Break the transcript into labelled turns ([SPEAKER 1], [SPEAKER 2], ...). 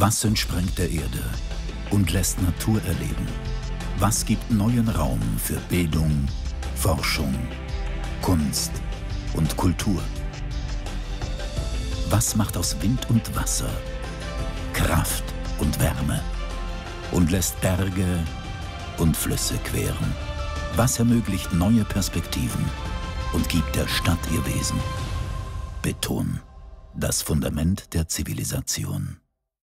[SPEAKER 1] Was entsprengt der Erde und lässt Natur erleben? Was gibt neuen Raum für Bildung, Forschung, Kunst und Kultur? Was macht aus Wind und Wasser Kraft und Wärme und lässt Berge und Flüsse queren? Was ermöglicht neue Perspektiven und gibt der Stadt ihr Wesen? Beton, das Fundament der Zivilisation.